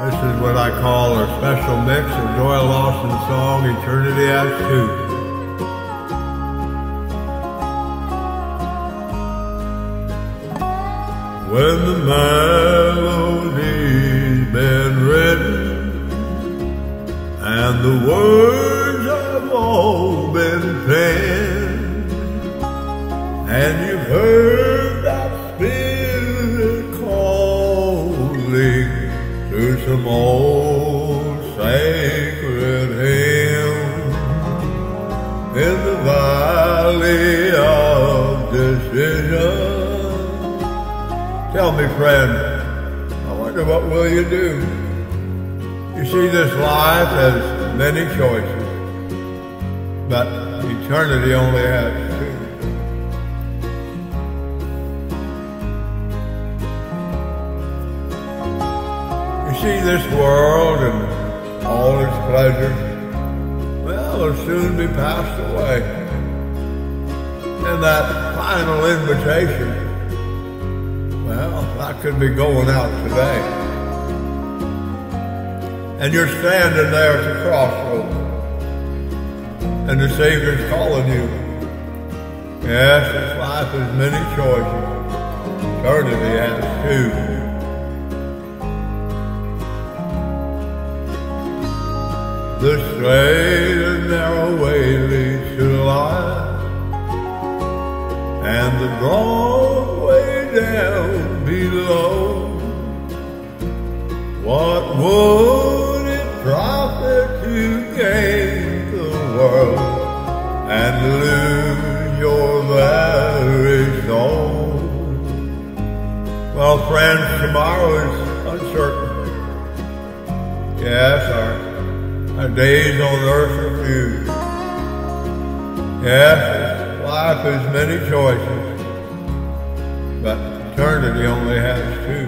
This is what I call a special mix of Doyle Lawson's song Eternity Has Two. When the melody's been written and the words some old sacred hymn in the valley of decision. Tell me, friend, I wonder what will you do? You see, this life has many choices, but eternity only has see, this world and all its pleasures, well, will soon be passed away. And that final invitation, well, that could be going out today. And you're standing there at the crossroads, and the Savior's calling you. Yes, this life has many choices. Eternity has two. The straight and narrow way leads to life, and the broad way down below. What would it profit to gain the world and lose your very soul? Well, friends, tomorrow is uncertain. Yes, our our days on earth are few. Yes, life has many choices, but eternity only has two.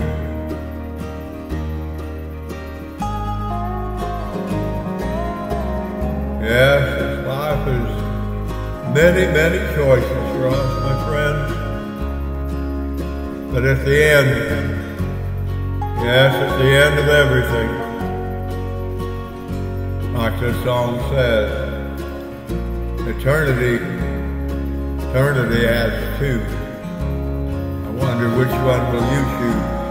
Yes, life has many, many choices for us, my friends. But at the end, yes, at the end of everything, like this song says, eternity, eternity has two. I wonder which one will you choose?